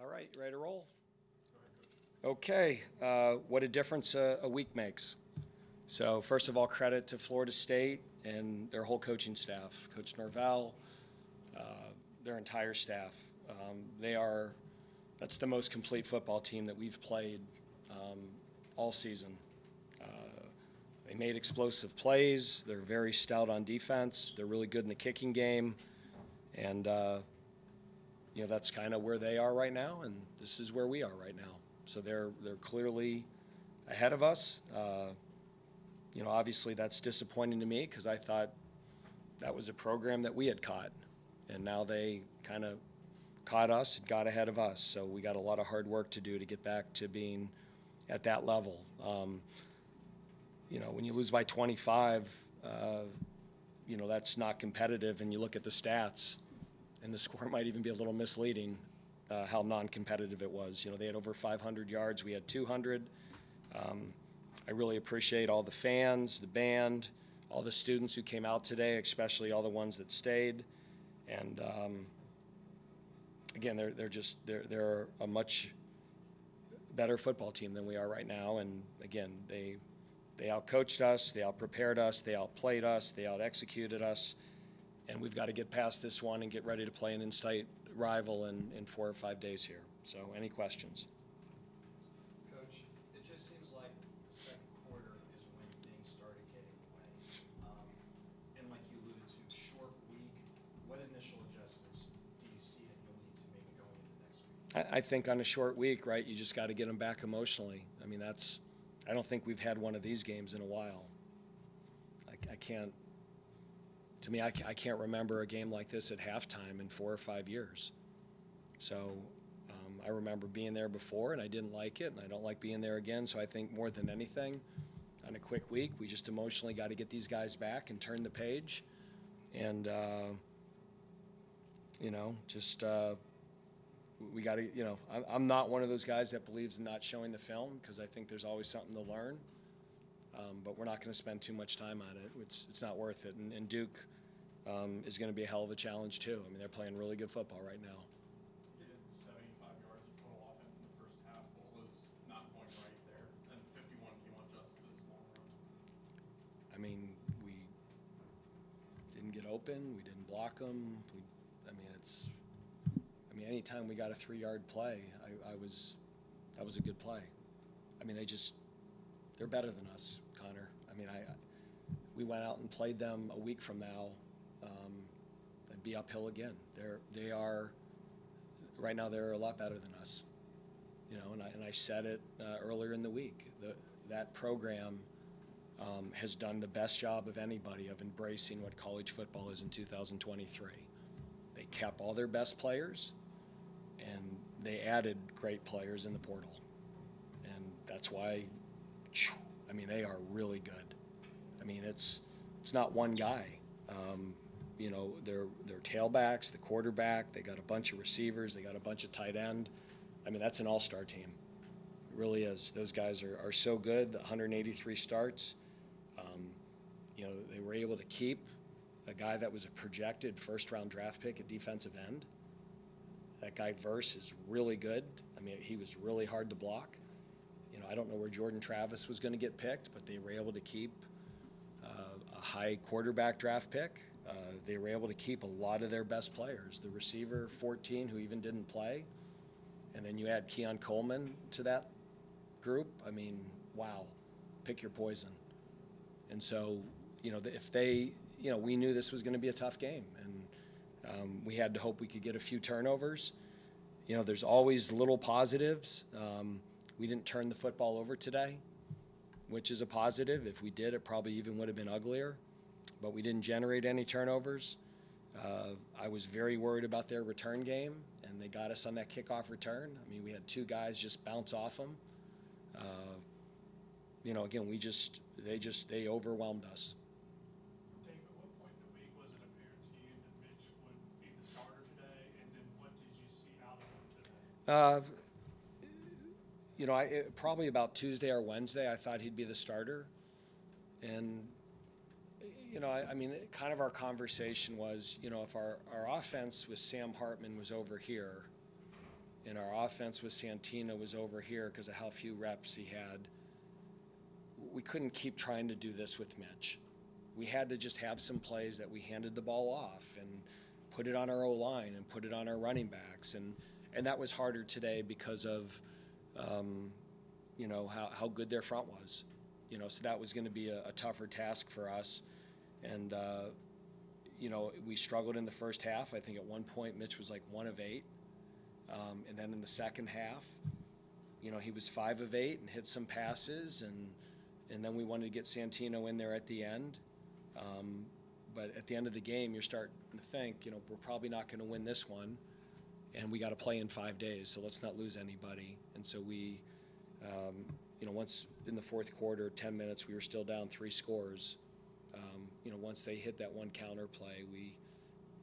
All right, you ready to roll? Okay, uh, what a difference a, a week makes. So first of all, credit to Florida State and their whole coaching staff, Coach Norvell, uh, their entire staff. Um, they are, that's the most complete football team that we've played um, all season. Uh, They made explosive plays. They're very stout on defense. They're really good in the kicking game. And, uh, you know, that's kind of where they are right now, and this is where we are right now. So they're, they're clearly ahead of us. Uh, you know, obviously that's disappointing to me because I thought that was a program that we had caught. And now they kind of caught us and got ahead of us. So we got a lot of hard work to do to get back to being at that level. Um, you know, when you lose by 25, uh, you know, that's not competitive. And you look at the stats, and the score might even be a little misleading uh, how non-competitive it was. You know, they had over 500 yards, we had 200. Um, I really appreciate all the fans, the band, all the students who came out today, especially all the ones that stayed. And um, again, they're, they're just they're, they're a much better football team than we are right now. And again, they they outcoached us, they outprepared us, they outplayed us, they out-executed us and we've got to get past this one and get ready to play an in-state rival in, in four or five days here. So, any questions? Coach, it just seems like the second quarter is when things started getting away. Um, And like you alluded to, short week, what initial adjustments do you see that you'll need to make going into next week? I, I think on a short week, right, you just got to get them back emotionally. I mean, that's, I don't think we've had one of these games in a while. I, I can't, to me, I, I can't remember a game like this at halftime in four or five years. So um, I remember being there before and I didn't like it, and I don't like being there again. So I think more than anything, on a quick week, we just emotionally got to get these guys back and turn the page. And, uh, you know, just. Uh, we got to, you know, I'm not one of those guys that believes in not showing the film because I think there's always something to learn. Um, but we're not going to spend too much time on it. It's, it's not worth it. And, and Duke um, is going to be a hell of a challenge too. I mean, they're playing really good football right now. did 75 yards of total offense in the first half. What was not going right there? And 51 came on Justice's long run. I mean, we didn't get open. We didn't block them. We, I mean, it's. I mean, anytime we got a three-yard play, I, I was, that was a good play. I mean, they just, they're better than us, Connor. I mean, I, we went out and played them a week from now. Um, they'd be uphill again. They're, they are, right now, they're a lot better than us. You know, and I, and I said it uh, earlier in the week. The, that program um, has done the best job of anybody of embracing what college football is in 2023. They kept all their best players, and they added great players in the portal, and that's why. I mean, they are really good. I mean, it's it's not one guy. Um, you know, they're tailbacks, the quarterback. They got a bunch of receivers. They got a bunch of tight end. I mean, that's an all-star team. It really is. Those guys are, are so good. 183 starts. Um, you know, they were able to keep a guy that was a projected first-round draft pick at defensive end. That guy Verse is really good. I mean, he was really hard to block. You know, I don't know where Jordan Travis was going to get picked, but they were able to keep uh, a high quarterback draft pick. Uh, they were able to keep a lot of their best players. The receiver, 14, who even didn't play, and then you add Keon Coleman to that group. I mean, wow, pick your poison. And so, you know, if they, you know, we knew this was going to be a tough game, and um, we had to hope we could get a few turnovers. You know, there's always little positives. Um, we didn't turn the football over today, which is a positive. If we did, it probably even would have been uglier. But we didn't generate any turnovers. Uh, I was very worried about their return game, and they got us on that kickoff return. I mean, we had two guys just bounce off them. Uh, you know, again, we just they just they overwhelmed us. Dave, at what point in the week was it apparent to you that Mitch would be the starter today? And then what did you see out of him today? Uh, you know, I it, probably about Tuesday or Wednesday, I thought he'd be the starter, and you know, I, I mean, kind of our conversation was, you know, if our our offense with Sam Hartman was over here, and our offense with Santino was over here because of how few reps he had, we couldn't keep trying to do this with Mitch. We had to just have some plays that we handed the ball off and put it on our O line and put it on our running backs, and and that was harder today because of, um, you know, how how good their front was, you know. So that was going to be a, a tougher task for us, and. Uh, you know, we struggled in the first half. I think at one point Mitch was like one of eight. Um, and then in the second half, you know, he was five of eight and hit some passes. And, and then we wanted to get Santino in there at the end. Um, but at the end of the game, you're starting to think, you know, we're probably not going to win this one. And we got to play in five days, so let's not lose anybody. And so we, um, you know, once in the fourth quarter, 10 minutes, we were still down three scores um, you know, once they hit that one counter play, we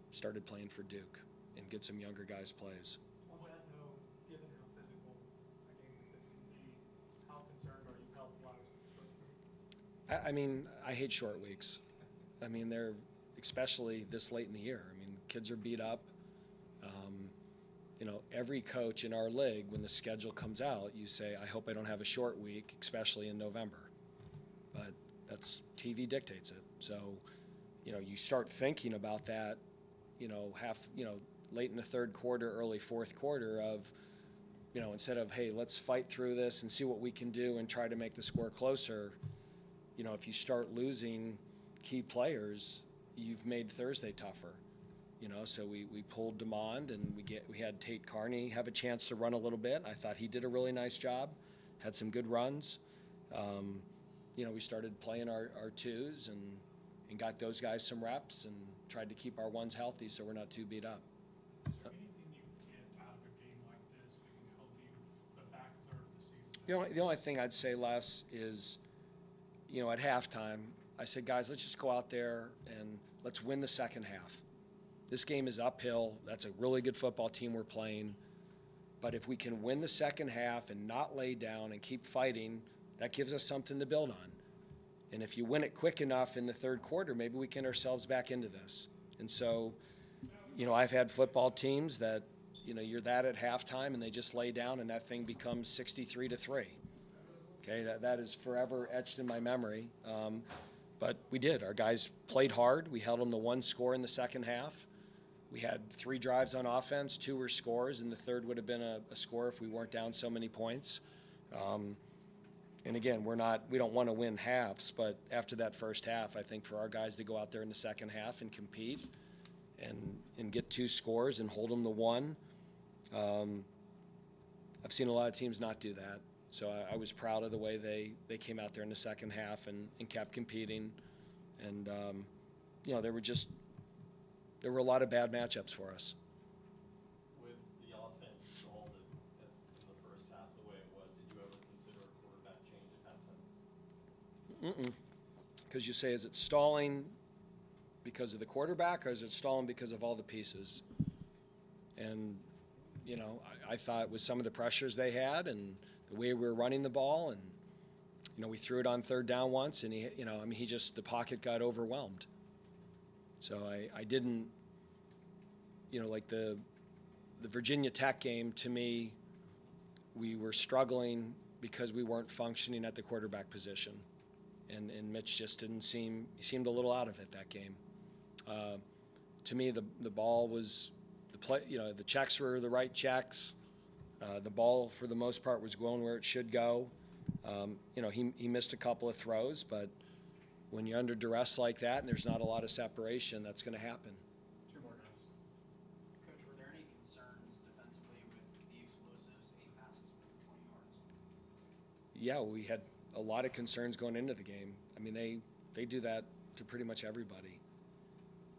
started playing for Duke and get some younger guys plays. On that note, given how physical a game like this can be, how concerned are you health-wise with the short week? I, I mean, I hate short weeks. I mean, they're especially this late in the year. I mean, kids are beat up. Um, you know, every coach in our league, when the schedule comes out, you say, "I hope I don't have a short week, especially in November." But that's TV dictates it. So, you know, you start thinking about that, you know, half, you know, late in the third quarter, early fourth quarter of, you know, instead of, hey, let's fight through this and see what we can do and try to make the score closer, you know, if you start losing key players, you've made Thursday tougher. You know, so we, we pulled Demond and we get we had Tate Carney have a chance to run a little bit. I thought he did a really nice job, had some good runs. Um, you know, we started playing our, our twos and, and got those guys some reps and tried to keep our ones healthy so we're not too beat up. Is there anything you get out of a game like this that can help you the back third of the season? The only, the only thing I'd say, Les, is, you know, at halftime, I said, guys, let's just go out there and let's win the second half. This game is uphill. That's a really good football team we're playing. But if we can win the second half and not lay down and keep fighting, that gives us something to build on. And if you win it quick enough in the third quarter, maybe we can ourselves back into this. And so, you know, I've had football teams that, you know, you're that at halftime and they just lay down and that thing becomes 63 to 3. Okay, that, that is forever etched in my memory. Um, but we did. Our guys played hard. We held them to one score in the second half. We had three drives on offense, two were scores, and the third would have been a, a score if we weren't down so many points. Um, and again, we're not, we don't want to win halves, but after that first half, I think for our guys to go out there in the second half and compete and, and get two scores and hold them to one, um, I've seen a lot of teams not do that. So I, I was proud of the way they, they came out there in the second half and, and kept competing. And, um, you know, there were just, there were a lot of bad matchups for us. With the offense stalled in, in the first half the way it was, did you ever consider a quarterback change at halftime? Mm-mm. Because you say, is it stalling because of the quarterback, or is it stalling because of all the pieces? And, you know, I, I thought with some of the pressures they had and the way we were running the ball, and, you know, we threw it on third down once, and he, you know, I mean, he just, the pocket got overwhelmed. So I, I didn't, you know, like the, the Virginia Tech game, to me, we were struggling because we weren't functioning at the quarterback position and, and Mitch just didn't seem he seemed a little out of it that game. Uh, to me, the the ball was the play. You know, the checks were the right checks. Uh, the ball, for the most part, was going where it should go. Um, you know, he he missed a couple of throws, but when you're under duress like that and there's not a lot of separation, that's going to happen. Two more guys. Coach, were there any concerns defensively with the explosives, eight passes for twenty yards? Yeah, we had a lot of concerns going into the game. I mean, they they do that to pretty much everybody.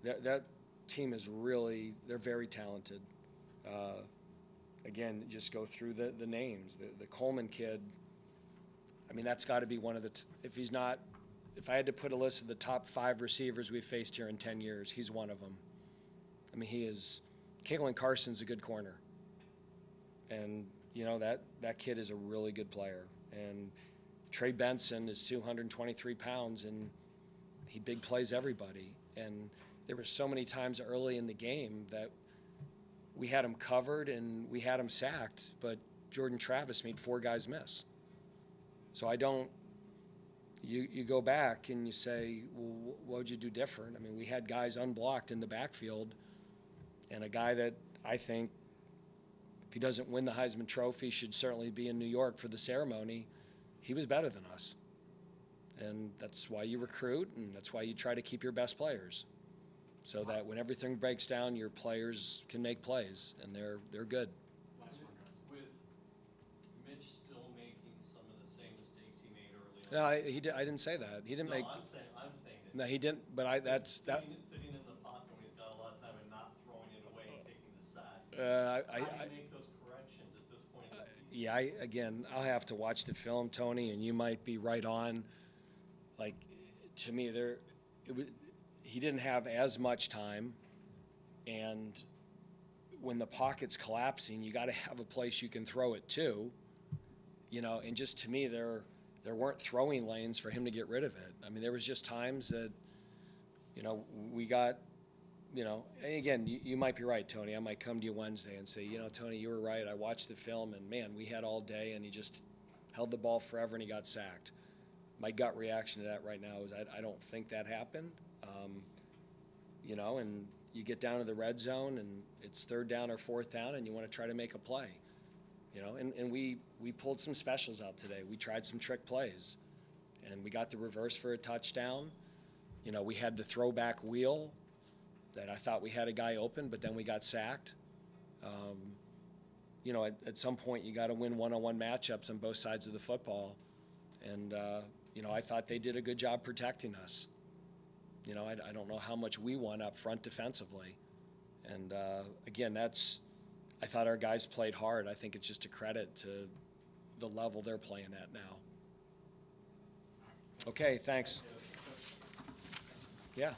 That that team is really they're very talented. Uh, again, just go through the the names. The the Coleman kid. I mean, that's got to be one of the. T- if he's not, if I had to put a list of the top five receivers we've faced here in ten years, he's one of them. I mean, he is. Caitlin Carson's a good corner, and you know that that kid is a really good player. And Trey Benson is 223 pounds, and he big plays everybody. And there were so many times early in the game that we had him covered and we had him sacked, but Jordan Travis made four guys miss. So I don't, you, you go back and you say, well, what would you do different? I mean, we had guys unblocked in the backfield, and a guy that I think, if he doesn't win the Heisman Trophy, should certainly be in New York for the ceremony. He was better than us. And that's why you recruit, and that's why you try to keep your best players. So that when everything breaks down, your players can make plays, and they're, they're good. Last one, guys. With Mitch still making some of the same mistakes he made early on. No, I, he did, I didn't say that. He didn't No, make, I'm saying, I'm saying it. no, he didn't, but I, that's, that, Sitting, sitting in the pocket when he's got a lot of time and not throwing it away and taking the sack. uh, I, How I, do you make those corrections at this point in the season? Yeah, I, again, I'll have to watch the film, Tony, and you might be right on. Like, to me, there, it was, he didn't have as much time, and when the pocket's collapsing, you got to have a place you can throw it to. You know, and just to me, there, there weren't throwing lanes for him to get rid of it. I mean, there was just times that, you know, we got you know, and again, you, you might be right, Tony. I might come to you Wednesday and say, you know, Tony, you were right. I watched the film, and man, we had all day, and he just held the ball forever, and he got sacked. My gut reaction to that right now is I, I don't think that happened. Um, you know, and you get down to the red zone, and it's third down or fourth down, and you want to try to make a play. You know, and, and we, we pulled some specials out today. We tried some trick plays, and we got the reverse for a touchdown. You know, we had the throwback wheel that I thought we had a guy open, but then we got sacked. Um, you know, at, at some point, you got to win one-on-one matchups on both sides of the football, and uh, you know, I thought they did a good job protecting us. You know, I, I don't know how much we won up front defensively, and uh, again, that's. I thought our guys played hard. I think it's just a credit to the level they're playing at now. Okay, thanks. Yeah.